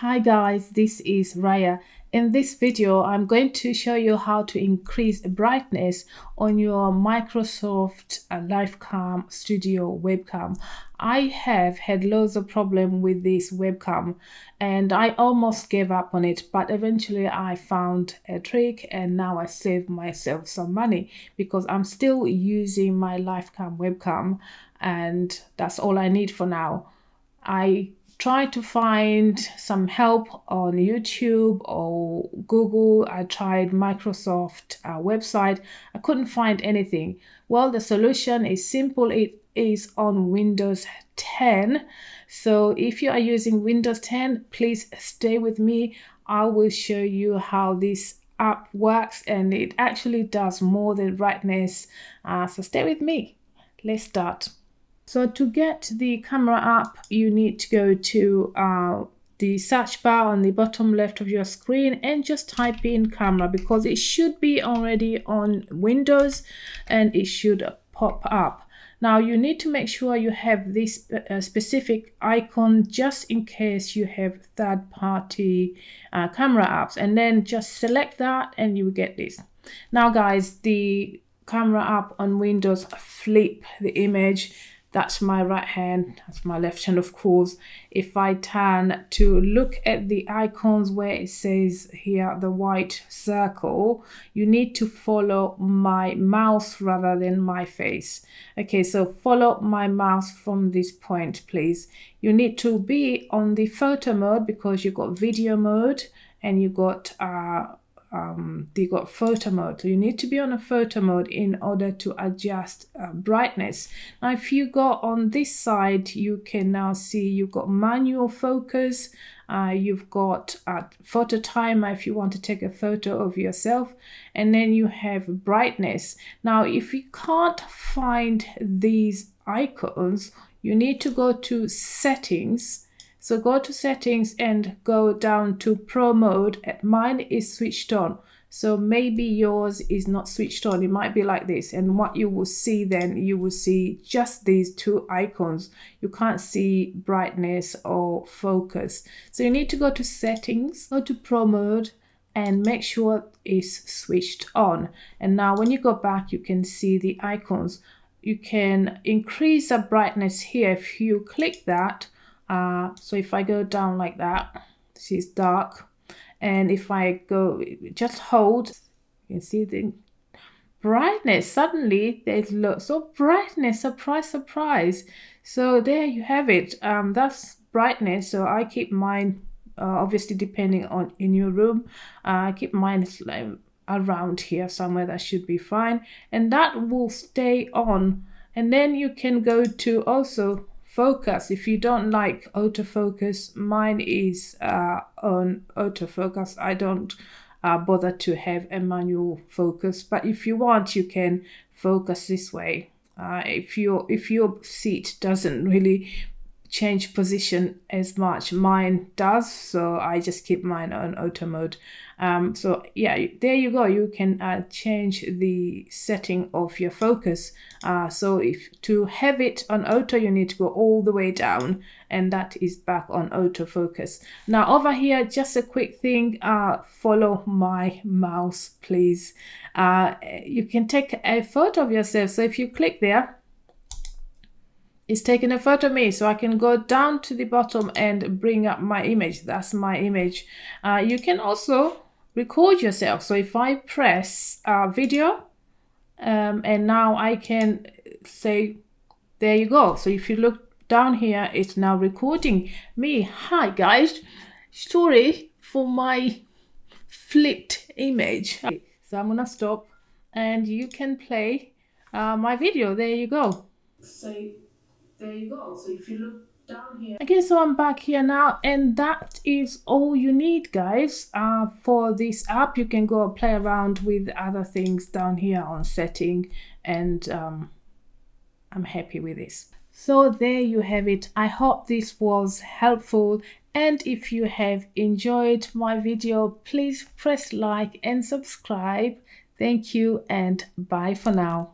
Hi guys, this is Raya. In this video, I'm going to show you how to increase brightness on your Microsoft Lifecam Studio webcam. I have had loads of problem with this webcam and I almost gave up on it, but eventually I found a trick and now I saved myself some money because I'm still using my Lifecam webcam and that's all I need for now. I try to find some help on YouTube or Google. I tried Microsoft uh, website. I couldn't find anything. Well, the solution is simple. It is on Windows 10. So if you are using Windows 10, please stay with me. I will show you how this app works and it actually does more than brightness. Uh, so stay with me. Let's start. So to get the camera up, you need to go to uh, the search bar on the bottom left of your screen and just type in camera because it should be already on Windows and it should pop up. Now you need to make sure you have this uh, specific icon just in case you have third-party uh, camera apps and then just select that and you will get this. Now guys, the camera app on Windows flip the image that's my right hand that's my left hand of course. If i turn to look at the icons where it says here the white circle you need to follow my mouse rather than my face. Okay so follow my mouse from this point please. You need to be on the photo mode because you got video mode and you got uh um, they got photo mode. You need to be on a photo mode in order to adjust uh, brightness. Now, if you go on this side, you can now see you've got manual focus. Uh, you've got uh, photo timer if you want to take a photo of yourself and then you have brightness now if you can't find these icons you need to go to settings so go to settings and go down to pro mode. Mine is switched on. So maybe yours is not switched on. It might be like this. And what you will see then, you will see just these two icons. You can't see brightness or focus. So you need to go to settings, go to pro mode and make sure it's switched on. And now when you go back, you can see the icons. You can increase the brightness here. If you click that, uh, so if I go down like that, is dark. And if I go, just hold, you can see the brightness. Suddenly there's look so brightness, surprise, surprise. So there you have it. Um, that's brightness. So I keep mine, uh, obviously depending on in your room, uh, I keep mine like around here somewhere that should be fine. And that will stay on. And then you can go to also focus. If you don't like autofocus mine is uh, on autofocus. I don't uh, bother to have a manual focus but if you want you can focus this way. Uh, if your if your seat doesn't really change position as much mine does so i just keep mine on auto mode um, so yeah, there you go. You can uh, change the setting of your focus. Uh, so if to have it on auto, you need to go all the way down and that is back on autofocus. Now over here, just a quick thing, uh, follow my mouse, please. Uh, you can take a photo of yourself. So if you click there, it's taking a photo of me so I can go down to the bottom and bring up my image. That's my image. Uh, you can also record yourself. So if I press uh, video um, and now I can say, there you go. So if you look down here, it's now recording me. Hi guys, story for my flipped image. So I'm gonna stop and you can play uh, my video. There you go. So there you go. So if you look down here. Okay, so I'm back here now and that is all you need guys. Uh, for this app you can go play around with other things down here on setting and um, I'm happy with this. So there you have it. I hope this was helpful and if you have enjoyed my video please press like and subscribe. Thank you and bye for now.